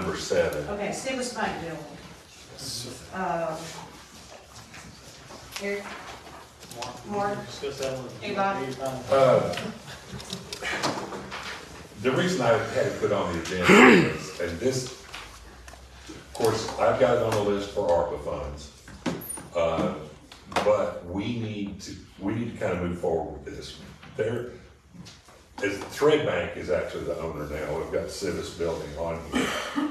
number seven. Okay, Stevens Bank building. Um, Eric, Mark? Discuss that one. Anybody? Uh, The reason I had it put on the agenda is, and this, of course, I've got it on the list for ARPA funds. Uh, But we need to, we need to kind of move forward with this. There, as Thread Bank is actually the owner now, we've got Civis Building on here.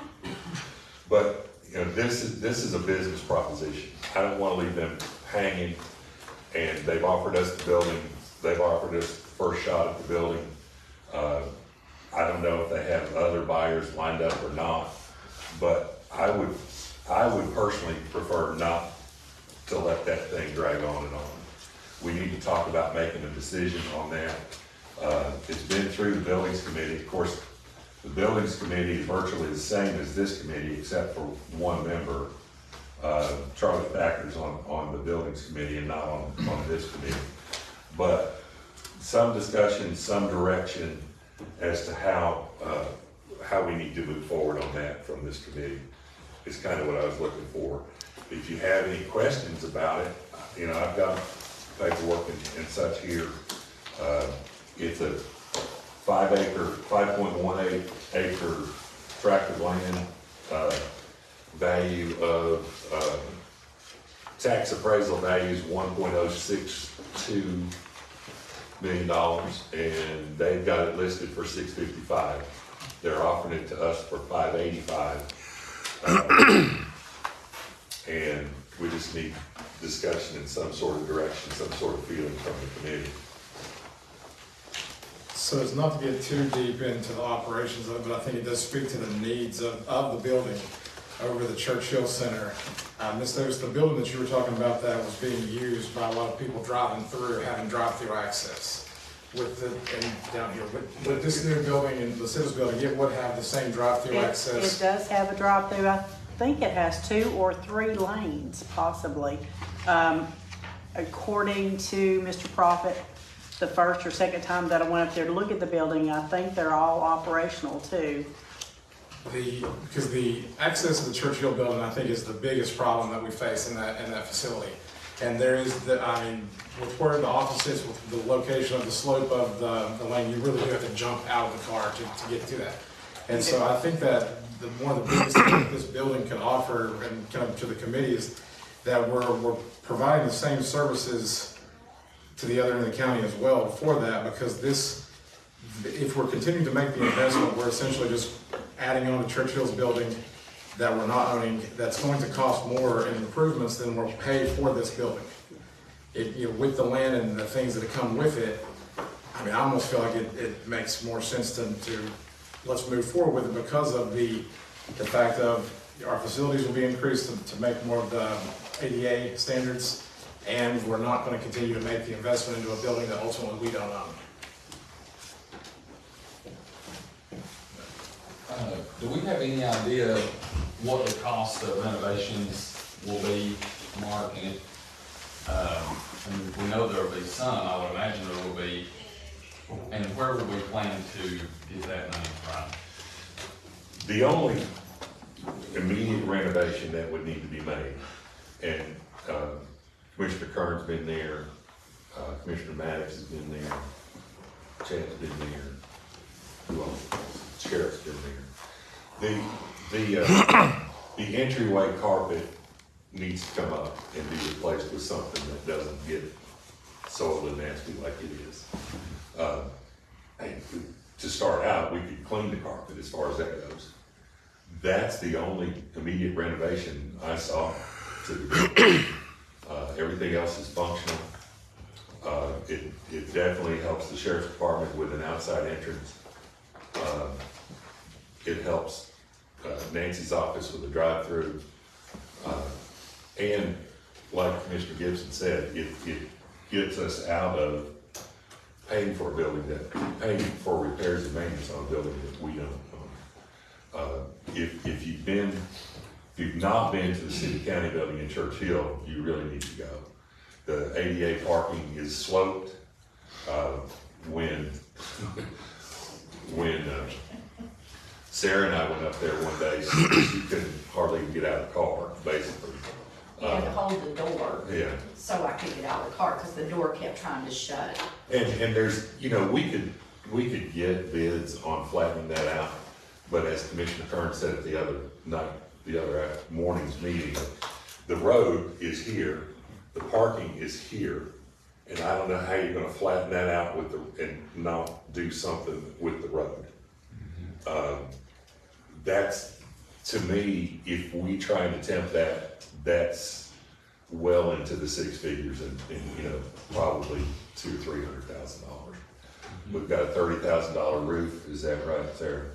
But, you know, this is, this is a business proposition. I don't wanna leave them hanging. And they've offered us the building, they've offered us the first shot at the building. Uh, I don't know if they have other buyers lined up or not, but I would, I would personally prefer not to let that thing drag on and on. We need to talk about making a decision on that. Uh, it's been through the buildings committee, of course, the buildings committee is virtually the same as this committee, except for one member. Uh, Charlie Thacker's on, on the buildings committee and not on, on this committee. But some discussion, some direction as to how, uh, how we need to move forward on that from this committee is kind of what I was looking for. If you have any questions about it, you know, I've got paperwork and, and such here. Uh, it's a five acre, five point one eight acre tract of land, uh, value of, uh, tax appraisal value is one point oh six two million dollars, and they've got it listed for six fifty-five. They're offering it to us for five eighty-five. And we just need discussion in some sort of direction, some sort of feeling from the committee. So it's not to get too deep into the operations of it, but I think it does speak to the needs of, of the building over the Church Hill Center. Um, this, there's the building that you were talking about that was being used by a lot of people driving through, having drive-through access. With the, and down here, with, with this new building and the Civis building, it would have the same drive-through It, it access. does have a drive-through, I think it has two or three lanes possibly. Um, according to Mr. Prophet, the first or second time that I went up there to look at the building, I think they're all operational too. The, because the access to the Church Hill building, I think, is the biggest problem that we face in that, in that facility. And there is the, I mean, with where the office is, with the location of the slope of the, the lane, you really do have to jump out of the car to, to get to that. And so I think that the, one of the biggest things that this building can offer and kind of to the committee is that we're, we're providing the same services to the other end of the county as well for that, because this, if we're continuing to make the investment, we're essentially just adding on to Church Hill's building that we're not owning, that's going to cost more in improvements than we're paid for this building. It, you know, with the land and the things that come with it, I mean, I almost feel like it, it makes more sense to, to, let's move forward with it because of the, the fact of our facilities will be increased to, to make more of the ADA standards, and we're not gonna continue to make the investment into a building that ultimately we don't own. Uh, Do we have any idea what the cost of renovations will be, Mark? And it, um, and we know there will be some, I would imagine there will be. And where would we plan to get that money from? The only immediate renovation that would need to be made, and, uh, Commissioner Kern's been there, uh, Commissioner Maddox has been there, Chad's been there, who else? Sheriff's been there. The, the, uh, the entryway carpet needs to come up and be replaced with something that doesn't get soiled and nasty like it is. Uh, and to start out, we could clean the carpet as far as that goes. That's the only immediate renovation I saw to the everything else is functional. Uh, it, it definitely helps the sheriff's department with an outside entrance. Uh, It helps uh, Nancy's office with a drive-through. Uh, And like Commissioner Gibson said, it, it gets us out of paying for a building that, paying for repairs and maintenance on a building that we don't own. Uh, If, if you've been, if you've not been to the city county building in Church Hill, you really need to go. The ADA parking is sloped, uh, when, when, uh, Sarah and I went up there one day, she couldn't hardly get out of the car, basically. You had to hold the door Yeah, so I could get out of the car, because the door kept trying to shut. and, and there's, you know, we could, we could get bids on flattening that out, but as Commissioner Kern said at the other night, the other morning's meeting, the road is here, the parking is here, and I don't know how you're gonna flatten that out with the, and not do something with the road. Um, That's, to me, if we try and attempt that, that's well into the six figures and, and, you know, probably two or three hundred thousand dollars. We've got a thirty thousand dollar roof, is that right, Sarah?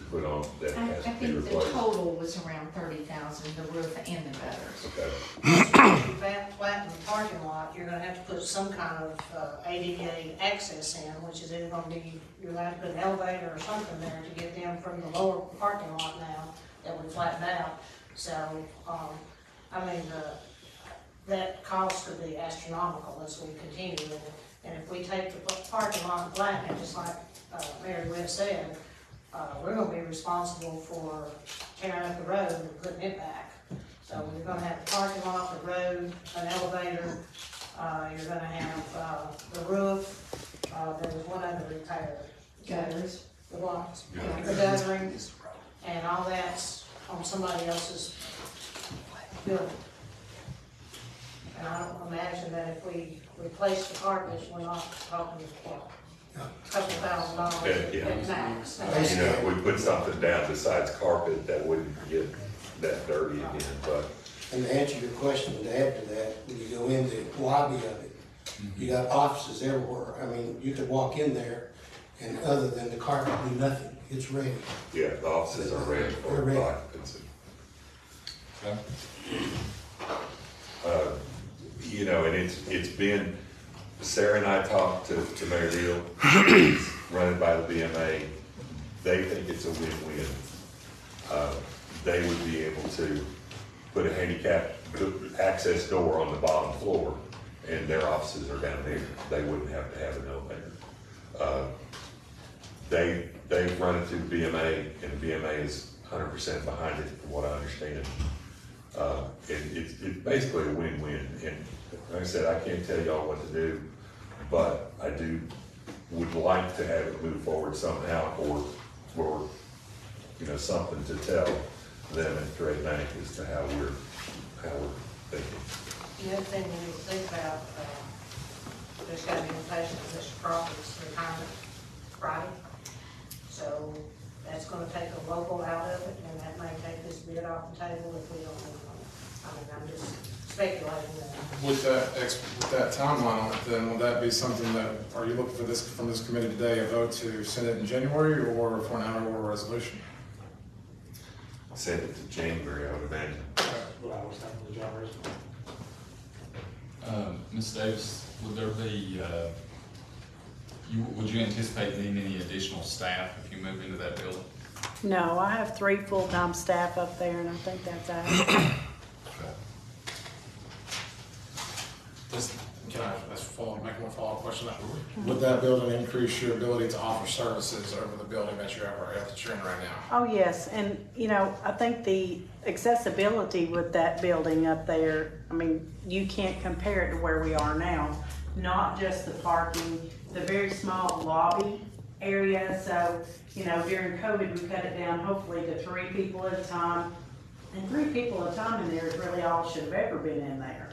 To put on, that I, I has to be think the replaced. total was around thirty thousand, the roof and the gutters. Okay, If you flat- flatten the parking lot, you're gonna have to put some kind of, uh, ADA access in, which is either gonna be, you're gonna have to put an elevator or something there to get them from the lower parking lot now that we flattened out. So, um, I mean, the, that cost could be astronomical as we continue. And- And if we take the parking lot and flatten it, just like, uh, Mary Webb said, uh, we're gonna be responsible for tearing up the road and putting it back. So you're gonna have the parking lot, the road, an elevator, uh, you're gonna have, uh, the roof, uh, there was one other repair. Gutters. The what? Yeah. The guttering, and all that's on somebody else's building. And I don't imagine that if we replace the carpet, we're not talking, what, a couple thousand dollars Yeah, yeah. at max. you know, if we put something down besides carpet, that wouldn't get that dirty again, but, And to answer your question, to add to that, when you go in the lobby of it, you got offices everywhere. I mean, you could walk in there and other than the carpet, do nothing. It's ready. yeah, the offices are ready for They're ready. occupancy. Okay. Uh, You know, and it's, it's been, Sarah and I talked to, to Mayor Deal, running by the BMA. They think it's a win-win. Uh, They would be able to put a handicap do- access door on the bottom floor, and their offices are down there. They wouldn't have to have an elevator. Uh, They, they've run it through BMA, and BMA is hundred percent behind it, from what I understand. Uh, and it's, it's basically a win-win, and like I said, I can't tell y'all what to do, but I do, would like to have it move forward somehow, or, or, you know, something to tell them at Thread Bank as to how we're, how we're thinking. The other thing we need to think about, uh, there's got to be patient of Mr. Crawford's retirement Friday. So that's gonna take a local out of it, and that may take this bid off the table if we don't move it. I mean, I'm just speculating that. With that, ex- with that timeline on it, then will that be something that, are you looking for this, from this committee today, a vote to send it in January or for an honorable resolution? I'll send it to January, I would imagine. What I was thinking, the job Um, Ms. Davis, would there be, uh, you, would you anticipate needing any additional staff if you move into that building? No, I have three full-time staff up there and I think that's adequate. Just, can I, follow, make one follow-up question. Would that building increase your ability to offer services over the building that you're at, that you're in right now? Oh, yes, and, you know, I think the accessibility with that building up there, I mean, you can't compare it to where we are now. Not just the parking, the very small lobby area, so, you know, during COVID, we cut it down hopefully to three people at a time. And three people at a time in there is really all should have ever been in there.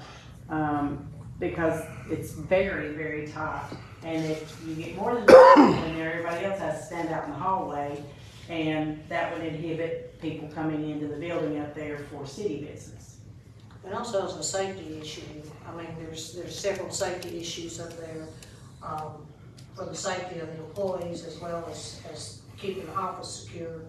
Um, because it's very, very tight. And if you get more than two people in there, everybody else has to stand out in the hallway. And that would inhibit people coming into the building up there for city business. And also it's a safety issue. I mean, there's, there's several safety issues up there, um, for the safety of the employees as well as, as keeping the office secure.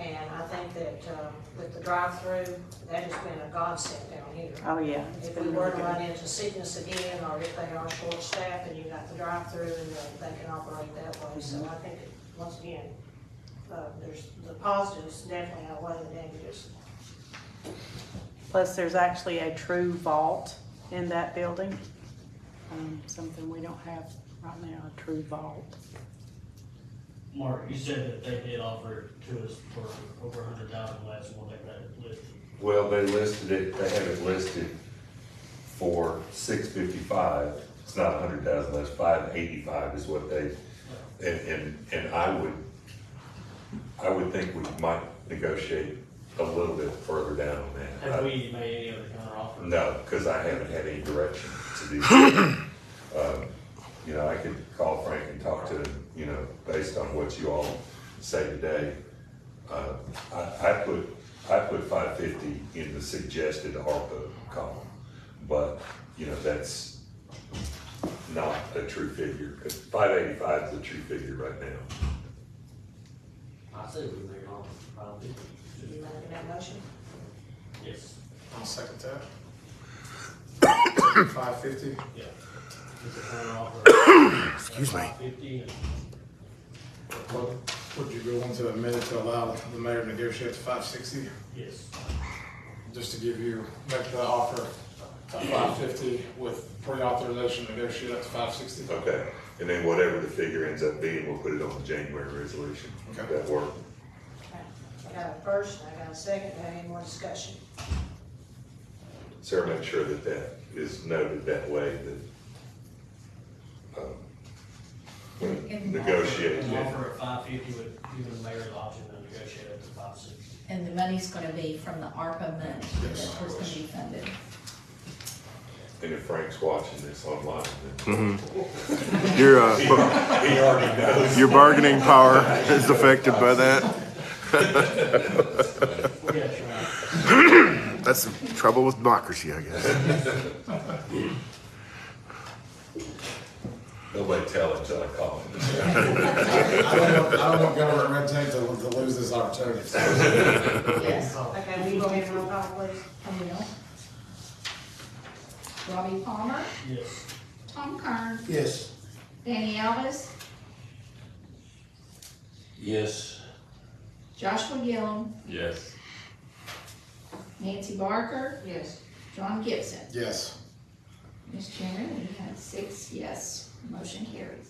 And I think that, uh, with the drive-through, that has been a godsend down here. Oh, yeah. it's If been we were really to good. run into sickness again, or if they are short-staffed and you got the drive-through, and uh, they can operate that way. So I think, it- once again, uh, there's, the positives definitely outweigh the negatives. Plus, there's actually a true vault in that building. Um, something we don't have right now, a true vault. Mark, you said that they did offer it to us for over a hundred thousand less than what they got it listed. Well, they listed it, they have it listed for six fifty-five. It's not a hundred thousand, that's five eighty-five is what they, and, and, and I would, I would think we might negotiate a little bit further down on that. Have we made any other counter offer? No, because I haven't had any direction to do that. Um, You know, I could call Frank and talk to him, you know, based on what you all say today. Uh, I, I put, I put five fifty in the suggested ARPA column, but, you know, that's not a true figure. Five eighty-five is a true figure right now. I said we made an offer for five fifty. You making that motion? Yes, I'll second that. Five fifty? yeah. It's a counter offer. Excuse me. Five fifty and Would would you go into a minute to allow the mayor to negotiate to five sixty? yes, Just to give you, make the offer to five fifty with pre-authorization to negotiate up to five sixty? Okay, and then whatever the figure ends up being, we'll put it on the January resolution. Okay. That work? I got a first, I got a second, do I have any more discussion? Sarah, make sure that that is noted that way, that, um, when In- negotiating. an offer at five fifty would give the mayor option to negotiate up to five sixty. And the money's gonna be from the ARPA money Yes. that was gonna be funded. And if Frank's watching this online, then Your, uh, he he already knows. your bargaining power is affected by that. Yes, right. That's the trouble with democracy, I guess. Nobody tell until I call him. I don't want, I don't want government red tape to, to lose this opportunity. Yes. Oh. Okay, will you go ahead and roll call, please? I will. Robbie Palmer, Yes. Tom Kern, Yes, Danny Alvis, Yes. Joshua Gillum, Yes. Nancy Barker, Yes. John Gibson. Yes. Mr. Chairman, we have six yes, motion carries.